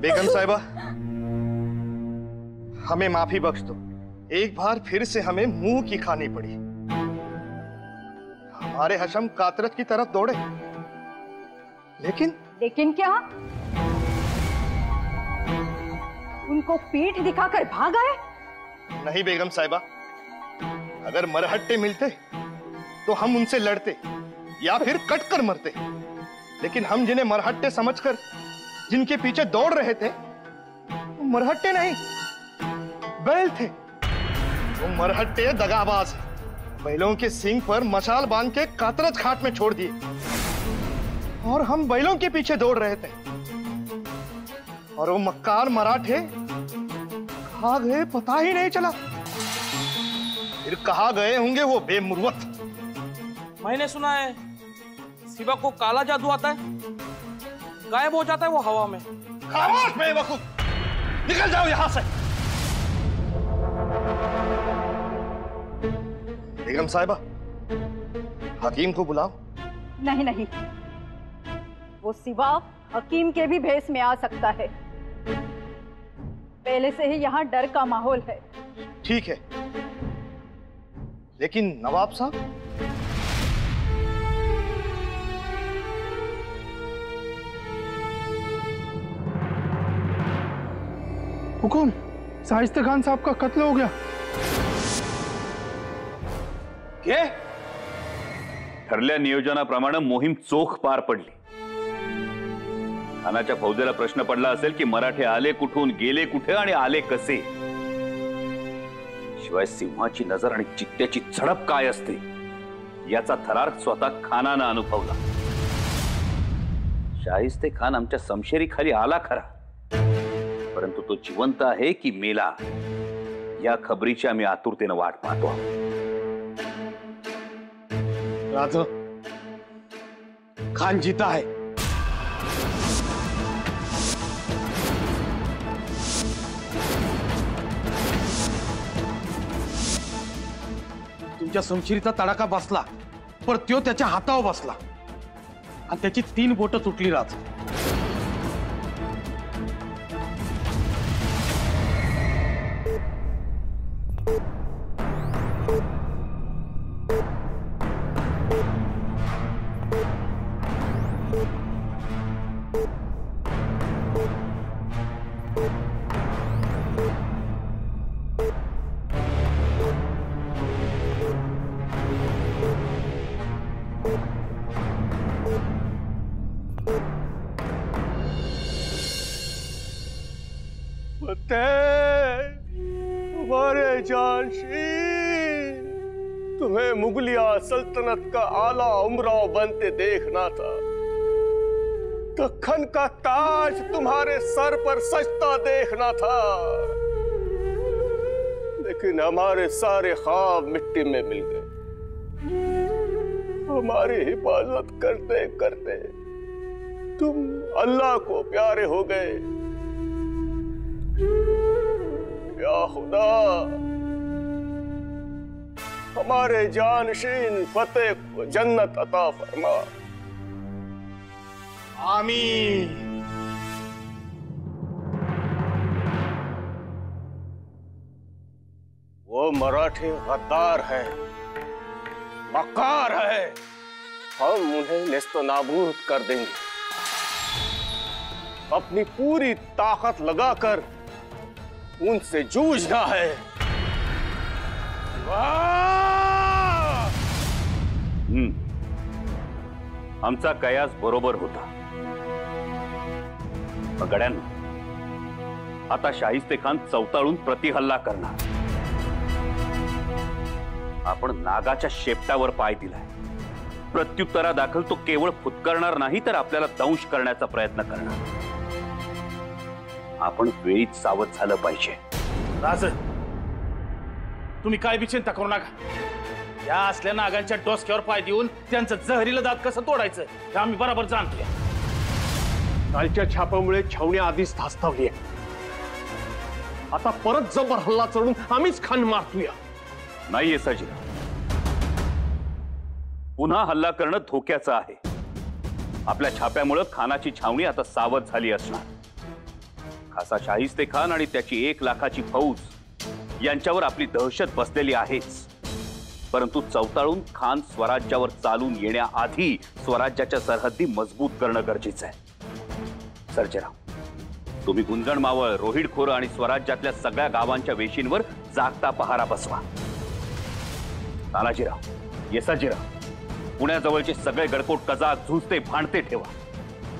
बेगम साहिबा हमें माफ़ी बख्श दो। एक बार फिर से हमें मुँह की खानी पड़ी। हमारे हशम कातरत की तरफ़ दौड़े। लेकिन? लेकिन क्या? उनको पीठ दिखाकर भाग आए नहीं बेगम साहिबा अगर मरहट्टे मिलते तो हम उनसे लड़ते या फिर कट कर मरते। लेकिन हम जिन्हें मरहट्टे समझकर, जिनके पीछे दौड़ रहे थे, वो मरहट्टे नहीं, बैल थे। वो मरहट्टे दगाबाज। बैलों के सिंग पर मशाल बाँध के कातरत खाट में छोड़ दिए। और हम बैलों के पीछे दौड़ रहे थे। और वो मक्कार मराठे कहा गए पता ही नहीं चला। फिर कहा गए होंगे वो बेमुरवत। मैंने सुना है शिवा को काला जादू आता है। गायब हो जाता है वो हवा में। खामोश बेवकूफ़ निकल जाओ यहाँ से। बेगम साहिबा हकीम को बुलाओ। नहीं नहीं। वो सिवा हकीम के भी भेष में आ सकता है। पहले से ही यहाँ डर का माहौल है। ठीक है। लेकिन नवाब साहब हुकुम साहिस्ते खान साहब का कत्ल हो गया। घे ठरल्या नियोजनाप्रमाणे मोहीम चोख पार पडली। खानाच्या फौजेला प्रश्न पडला असेल की मराठे आले कुठून, गेले कुठे आले कसे? शिवाय सिंहाची नज़र आणि चित्त्याची झडप काय याचा थरार स्वतः खानानं अनुभवला. शाहिस्ते खान आमच्या समशेरी खाली आला खरा. परंतु तो जिवंत आहे की मेला. या खबरीची आम्ही आतुरतेनं वाट पाहतो. राजा, खान जीता है तुमच्या तडाखा बसला पण त्यो त्याच्या हातावर बसला. तीन बोट तुटली, राज. हमारे जानशी तुम्हें मुगलिया सल्तनत का आला उमराव बनते देखना था। दखन का ताज तुम्हारे सर पर सजता देखना था। लेकिन हमारे सारे ख्वाब मिट्टी में मिल गए। हमारी हिफाजत करते करते तुम अल्लाह को प्यारे हो गए। या खुदा। हमारे जानशीन फतेह को जन्नत अता फरमा। आमीन। वो मराठे गद्दार है, मक्कार है। हम उन्हें नेस्तो नाबूद कर देंगे। अपनी पूरी ताकत लगाकर उनसे जूझना है। वाह! हम्म. आमचा कयास बरोबर होता। मग आता शाहिस्ते खान चौताळून प्रतिहल्ला करणार आपण नागाच्या शेपटावर पाय दिलाय। प्रत्युत्तरादाखल तो केवळ फुतकरणार नाही, तर आपल्याला दंश करण्याचा प्रयत्न करणार। आपण वेळीच सावध झालं पाहिजे. राज तुम्ही काय बी चिंता करू नका. या असल्या नागांच्या डोसक्यावर पाय देऊन त्यांचं जहरीलं दात कसं तोडायचं हे आम्ही बरोबर जाणतोय कालच्या छापामुळे छावणी आधीच धास्तावली आहे. आता परत जबर हल्ला चढून आम्हीच खान मारतोया. नाहीये सजीव पुन्हा हल्ला करणं धोक्याचं आहे. आपल्या छाप्यामुळं खानाची छावणी आता सावध झाली असणार. खासा शाहिस्ते खान आणि त्याची एक लाखाची फौज यांच्यावर आपली दहशत बसलेली आहेच. परंतु चौताळून खान स्वराज्यावर चालून येण्याआधी स्वराज्याच्या सरहद्दी मज़बूत करणं गरजेचं आहे. सर्जेराव तुम्ही गुंजण मावळ, रोहिड खोर आणि स्वराज्यातल्या सगळ्या गावांच्या वेशींवर जागता पहारा बसवा. तानाजीराव, येसाजीराव, पुण्याजवळचे सगळे गडकोट कजाक झुजते, भांडते ठेवा.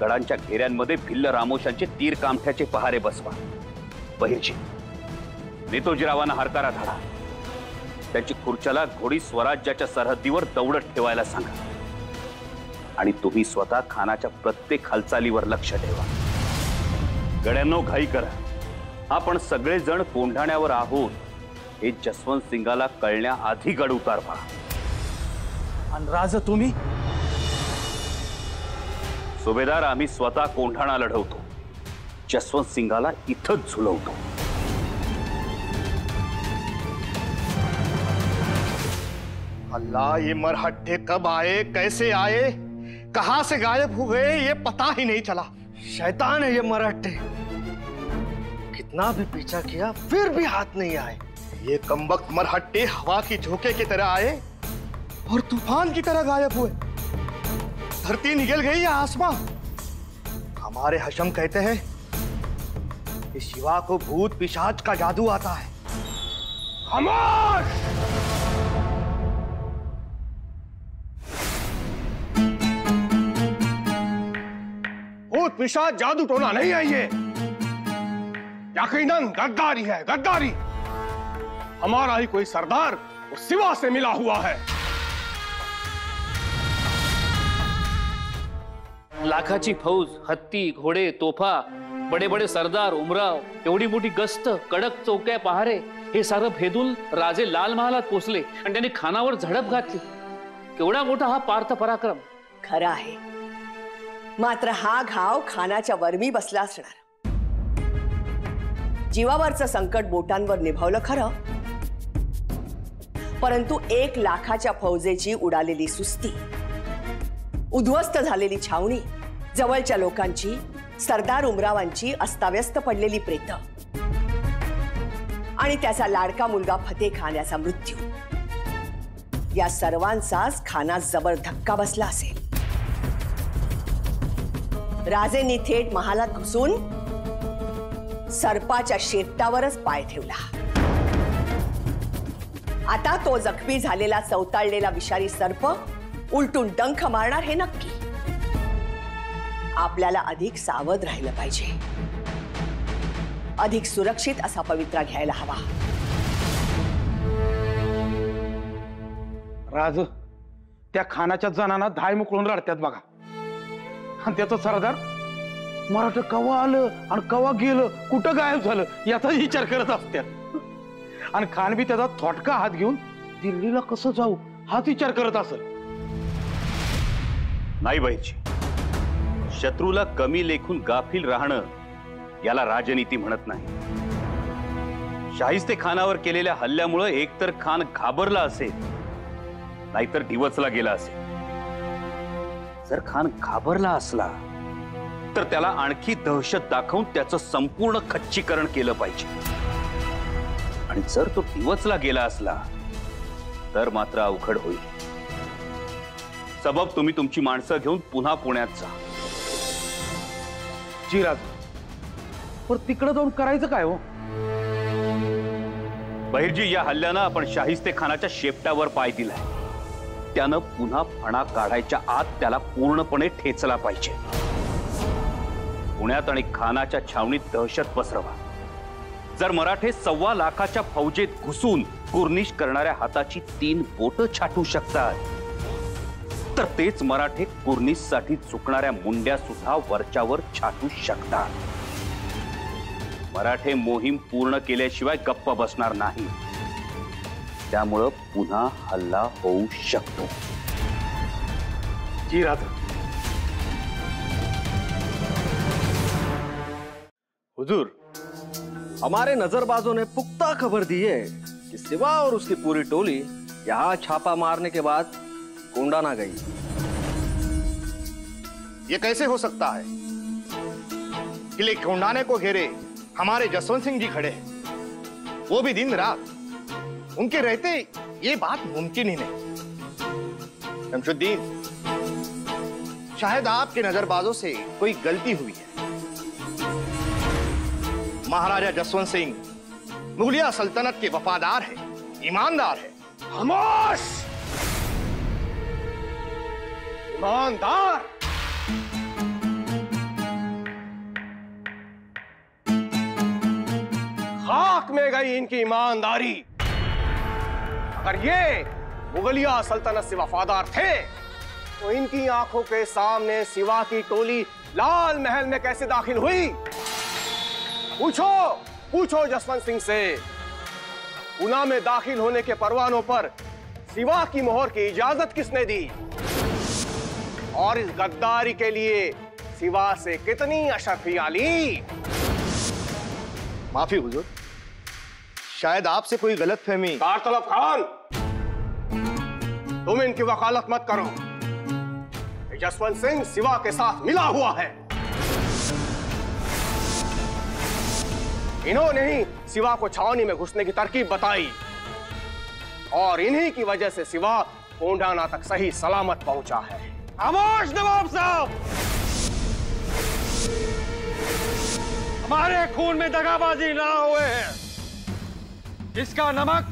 गडांच्या घेऱ्यांमध्ये भिल्ल रामोशांचे तीर कामठ्याचे पहारे बसवा. नेतोजीरावांना हरकारा धाडा खुर्च्याला घोडी स्वराज्याच्या सरहद्दीवर दौडत ठेवायला सांगा. आणि तुम्ही स्वतः खानाच्या प्रत्येक हालचालीवर लक्ष ठेवा. गड्यांनो, घाई करा. आपण सगळेजण कोंढाण्यावर आहोत. हे जसवंत सिंगाला कळण्याआधी गड उतार व्हा आणि राज तुम्ही? सुभेदार आम्ही स्वतः कोंढाणा लढवतो. जसवंत सिंगाला इथंच झुलवतो. अल्लाह ये मरहट्टे कब आए, कैसे आए, कहाँ से गायब हो गए, ये पता ही नहीं चला। शैतान है ये मराठे कितना भी पीछा किया, फिर भी हाथ नहीं आए। ये कमबख्त मरहट्टे हवा की झोंके की तरह आए और तूफ़ान की तरह गायब हुए। धरती निगल गई या आसमां। हमारे हशम कहते हैं, कि शिवा को भूत पिशाच का जादू आता है। भूत पिशाच जादू टोना नहीं है ये। यकीनन गद्दारी है, गद्दारी। हमारा ही कोई सरदार उस सिवा से मिला हुआ है। लाखाची फौज, हत्ती, घोडे, तोफा बडे बडे सरदार, उमराव, एवढी मोठी गस्त, कडक चौक्या, पहारे, हे सारं भेदून राजे लाल महालात पोचले आणि त्यांनी खानावर झडप घातली. केवढा मोठा हा पार्थ पराक्रम. खरं आहे. मात्र हा घाव खानाच्या वरमी बसला असणार. जीवावरचं संकट बोटांवर निभावलं खरं. परंतु एक लाखाच्या फौजेची उडालेली सुस्ती. उद्ध्वस्त झालेली छावणी, जवळच्या लोकांची, सरदार उमरावांची अस्ताव्यस्त पडलेली प्रेत. आणि त्याचा लाडका मुलगा फतेह खान याचा मृत्यू. या सर्वांचाच खानात जबर धक्का बसला असेल. राजेंनी थेट महालात घुसून सर्पाच्या शेपटावरच पाय ठेवला. आता तो जखमी झालेला, चौताळलेला विषारी सर्प उलटून डंख मारणार हे नक्की. आपल्याला अधिक सावध राहिलं पाहिजे. अधिक सुरक्षित असा पवित्रा घ्यायला हवा. राज, त्या खानाच्या जणांना धाय मुकळून रडत्यात बघा. आणि त्याचं सरदार, मराठा कवा आलं आणि कवा गेलं, कुठं गायब झालं याचाच विचार करत असत्यात. आणि खान बी त्याचा थोटका हात घेऊन दिल्लीला कसं जाऊ, हाच विचार करत असेल. नाही बाईची शत्रूला कमी लेखून गाफील राहणं याला राजनीती म्हणत नाही. शाहिस्ते खानावर केलेल्या हल्ल्यामुळे एकतर खान घाबरला असेल दिवचला गेला जर खान घाबरला तर दहशत त्याचं संपूर्ण खच्चीकरण केलं पाहिजे. जर तो दिवचला गेला तर मात्र अवघड होईल. सबब तुम्ही तुमची माणसं घेऊन पुन्हा पुण्यात जा. जी राज. पण तिकडे जाऊन करायचं काय हो? बहिर्जी या हल्ल्यानं आपण शाहिस्ते खानाच्या शेपटावर पाय दिलाय. त्यानं पुन्हा फणा काढायच्या आत त्याला पूर्णपणे ठेचला पाहिजे. पुण्यात आणि खानाच्या छावणीत दहशत पसरवा. जर मराठे सव्वा लाखाच्या फौजेत घुसून कुर्निश करणाऱ्या हाताची तीन बोट छाटू शकतात तर तेच मराठे कुर्निशसाठी चुकणाऱ्या मुंड्या सुद्धा वरच्यावर छाटू शकतात. मराठे मोहीम पूर्ण केल्याशिवाय गप्प बसणार नाही. त्यामुळं पुन्हा हल्ला होऊ शकतो. जी राज हुजूर, हमारे नजरबाजों ने पुख्ता खबर दी है कि सिवा और उसकी पूरी टोली यहाँ छापा मारने के बाद कोंडाना गई। ये कैसे हो सकता है? किले कोंडाने को घेरे हमारे जसवंत सिंह जी खड़े हैं। वो भी दिन रात उनके रहते ये बात मुमकिन ही नहीं। शमशुद्दीन शायद आपके नजरबाजों से कोई गलती हुई है। महाराजा जसवंत सिंह मुगलिया सल्तनत के वफादार है ईमानदार है। खामोश! ईमानदार खाक में गई इनकी ईमानदारी। अगर ये मुगलिया सल्तनत से वफादार थे। तो इनकी आँखों के सामने सिवा की टोली लाल महल में कैसे दाखिल हुई? पूछो पूछो जसवंत सिंह से। उना में दाखिल होने के परवानों पर सिवा की मोहर की इजाज़त किसने दी? और इस गद्दारी के लिए सिवा से कितनी अशरफियाँ ली माफ़ी हुजूर। शायद आपसे कोई गलत फहमी। कारतलब खान! तुम इनकी वकालत मत करो। जसवंत सिंह सिवा के साथ मिला हुआ है। इन्होंने ही सिवा को छावनी में घुसने की तरकीब बताई। और इन्हीं की वजह से सिवा कोंडाना तक सही सलामत पहुँचा है। खामोश नवाब साहब हमारे खून में दगाबाजी ना हुए हैं जिसका नमक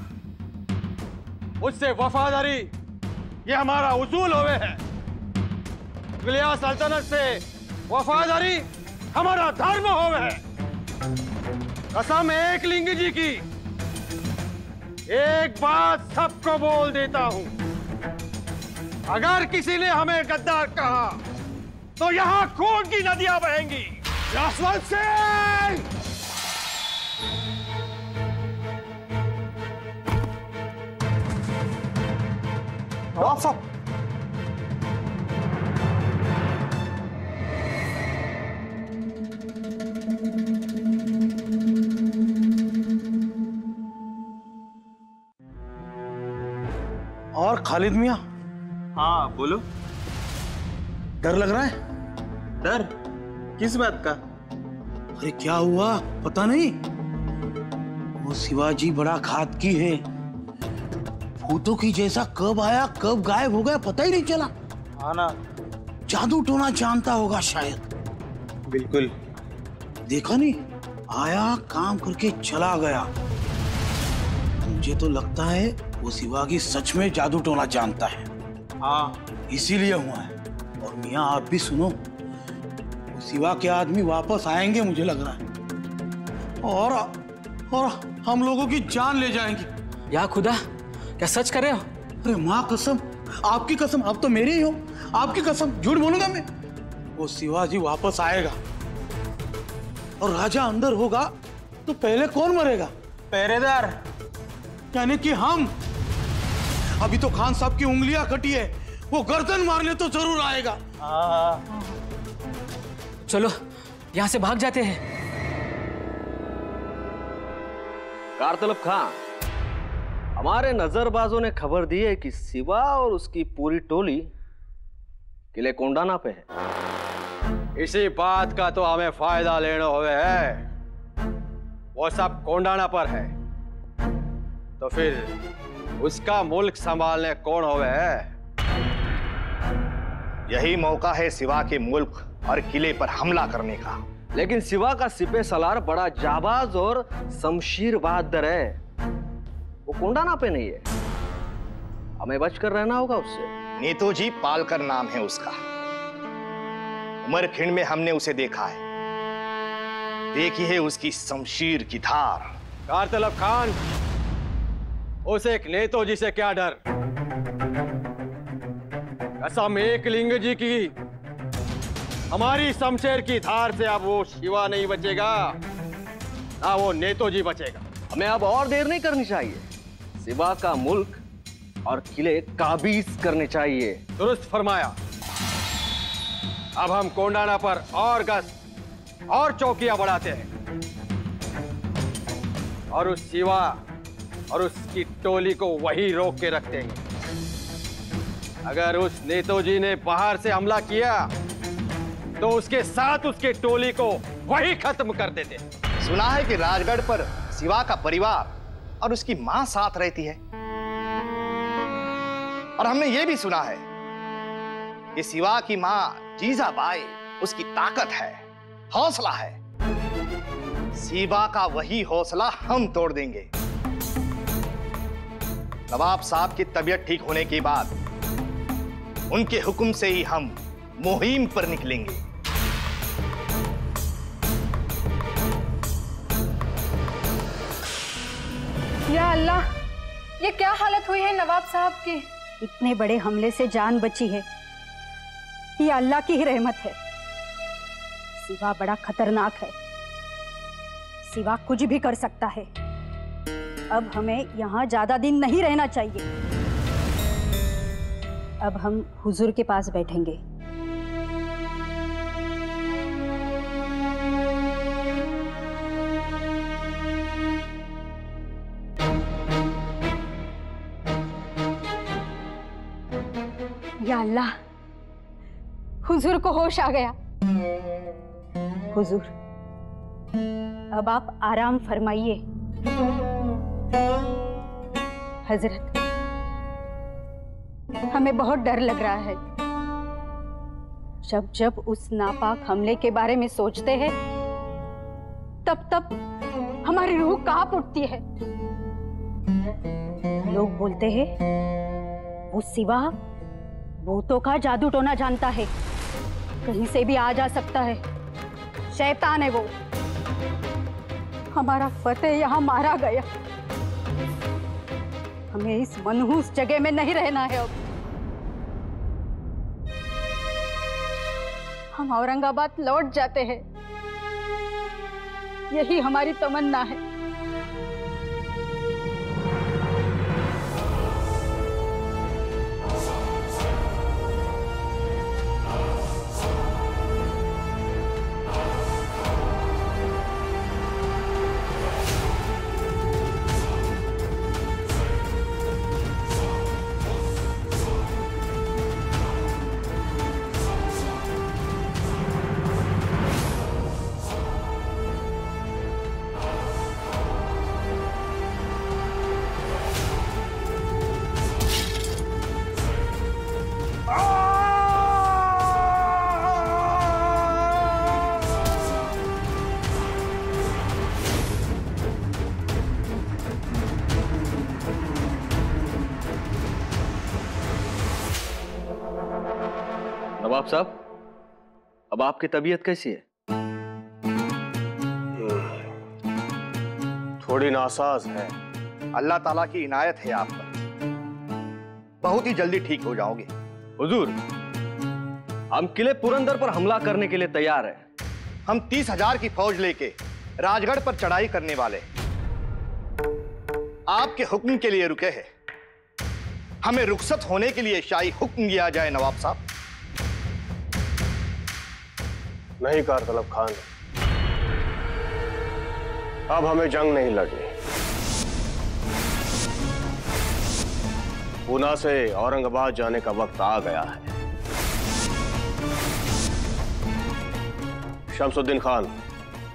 उससे वफादारी ये हमारा उसूल हुए है मुगलिया सल्तनत से वफादारी हमारा धर्म होवे है कसम एक लिंग जी की एक बात सबको बोल देता हूँ अगर किसी ने हमें गद्दार कहा तो यहाँ खून की नदियाँ बहेंगी। जसवंत सिंह और खालिद मियाँ? हाँ बोलो। डर लग रहा है? डर? किस बात का? अरे क्या हुआ? पता नहीं। वो शिवाजी बड़ा घातकी है। भूतों की जैसा कब आया कब गायब हो गया पता ही नहीं चला। हाँ ना। जादू टोना जानता होगा शायद। बिल्कुल। देखा नहीं? आया काम करके चला गया। मुझे तो लगता है वो शिवाजी सच में जादू टोना जानता है। हाँ इसीलिए हुआ है। और मियाँ आप भी सुनो। वो सिवा के आदमी वापस आएँगे मुझे लग रहा है। और और हम लोगों की जान ले जाएँगे। या खुदा क्या सच कर रहे हो? अरे माँ कसम आपकी कसम आप तो मेरी ही हो। आपकी कसम झूठ बोलूँगा मैं। वो शिवाजी वापस आएगा। और राजा अंदर होगा तो पहले कौन मरेगा? पहरेदार। यानी कि हम। अभी तो खान साहब की उंगलियाँ कटी है। वो गर्दन मारने तो ज़रूर आएगा। हाँ चलो यहाँ से भाग जाते हैं। कारतलब खान हमारे नजरबाजों ने खबर दी है कि सिवा और उसकी पूरी टोली किले कोंडाना पे है। इसी बात का तो हमें फ़ायदा लेना हुए है। वो सब कोंडाना पर है। तो फिर उसका मुल्क संभालने कौन हुए है यही मौका है सिवा के मुल्क और किले पर हमला करने का। लेकिन सिवा का सिपे सलार बड़ा जाबाज और शमशीर बहादुर है। वो कोंडाना पे नहीं है हमें बचकर रहना होगा उससे। नेतोजी पालकर नाम है उसका। उमर खिंड में हमने उसे देखा है। देखी है उसकी शमशीर की धार। कारतलब खान उस एक नेतो जी से क्या डर? कसम एक लिंग जी की। हमारी शमशेर की धार से अब वो शिवा नहीं बचेगा ना वो नेतो जी बचेगा। हमें अब और देर नहीं करनी चाहिए। सिवा का मुल्क और किले काबीज करने चाहिए। दुरुस्त फरमाया। अब हम कोंडाना पर और गश्त और चौकियाँ बढ़ाते हैं। और उस शिवा और उसकी टोली को वही रोक के रखते हैं अगर उस नेतोजी ने बाहर से हमला किया तो उसके साथ उसके टोली को वही खत्म कर देते। सुना है कि राजगढ़ पर शिवा का परिवार और उसकी माँ साथ रहती है? और हमने ये भी सुना है कि शिवा की माँ जीजाबाई उसकी ताकत है, हौसला है। शिवा का वही हौसला हम तोड़ देंगे। नवाब साहब की तबीयत ठीक होने के बाद उनके हुक्म से ही हम मुहिम पर निकलेंगे। या अल्लाह ये क्या हालत हुई है नवाब साहब की? इतने बड़े हमले से जान बची है। ये अल्लाह की ही रहमत है। सिवा बड़ा खतरनाक है। सिवा कुछ भी कर सकता है। अब हमें यहाँ ज़्यादा दिन नहीं रहना चाहिए। अब हम हुजूर के पास बैठेंगे। या अल्लाह, हुजूर को होश आ गया। हुजूर, अब आप आराम फरमाइए। हज़रत, हमें बहुत डर लग रहा है। जब जब उस नापाक हमले के बारे में सोचते हैं, तब तब हमारी रूह काँप उठती है। लोग बोलते हैं, वो सिवा भूतों का जादू टोना जानता है। कहीं से भी आ जा सकता है। शैतान है वो। हमारा फतेह यहाँ मारा गया। हमें इस मनहूस जगह में नहीं रहना है अब। हम औरंगाबाद लौट जाते हैं। यही हमारी तमन्ना है। अब आपकी तबीयत कैसी है? थोड़ी नासाज है। अल्लाह ताला की इनायत है आप पर। बहुत ही जल्दी ठीक हो जाओगे। हुजूर हम किले पुरंदर पर हमला करने के लिए तैयार हैं। हम तीस हज़ार की फौज लेके राजगढ़ पर चढ़ाई करने वाले। आपके हुक्म के लिए रुके हैं। हमें रुखसत होने के लिए शाही हुक्म दिया जाए नवाब साहब। नहीं कार तलब खान। अब हमें जंग नहीं लड़नी। पूना से औरंगाबाद जाने का वक्त आ गया है। शमसुद्दीन खान,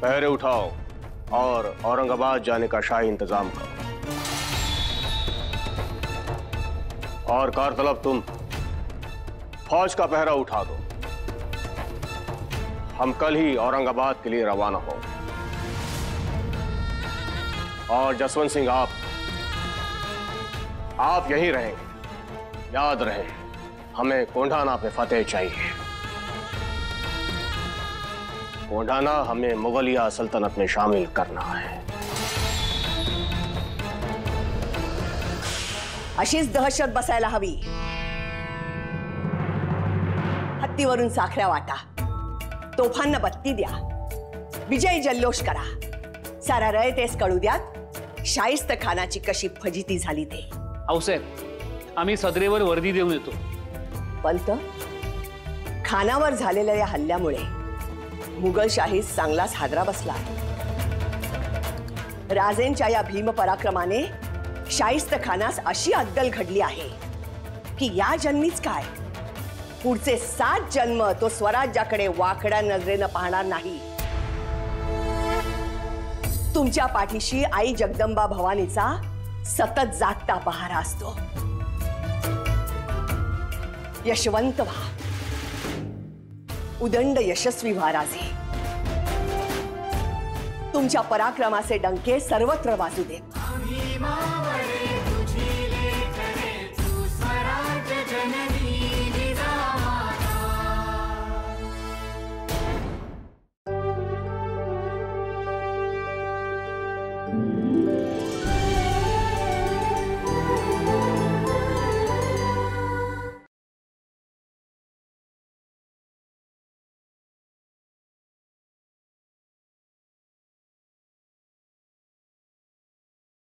पहरे उठाओ और औरंगाबाद जाने का शाही इंतज़ाम करो। और कार तलब तुम, फौज का पहरा उठा दो। हम कल ही औरंगाबाद के लिए रवाना हो। और जसवंत सिंह, आप आप यहीं रहेंगे याद रहे, हमें कोंढाना पे फतेह चाहिए। कोंढाना हमें मुगलिया सल्तनत में शामिल करना है। अशीच दहशत बसायला हवी। हत्तीवरून साखऱ्या वाटा। तोफांना बत्ती द्या विजयी जल्लोष करा। सारा रयतेस कळू द्यात शाहिस्त खानाची कशी फजिती झाली ते। औसेफ आम्ही सदरेवर वर्दी देऊन येतो. पंत खानावर झालेल्या या हल्ल्यामुळे मुघलशाहीत चांगलाच हादरा बसला. राजेंच्या या भीम पराक्रमाने शाहिस्त खानास अशी अद्दल घडली आहे की या जन्मीच काय? पुढचे सात जन्म तो स्वराज्याकडे वाकड्या नजरेनं पाहणार नाही. तुमच्या पाठीशी आई जगदंबा भवानीचा सतत जागता पहारा असतो. यशवंत व्हा. उदंड यशस्वी व्हा राजे. तुमच्या पराक्रमाचे डंके सर्वत्र वाजू देत.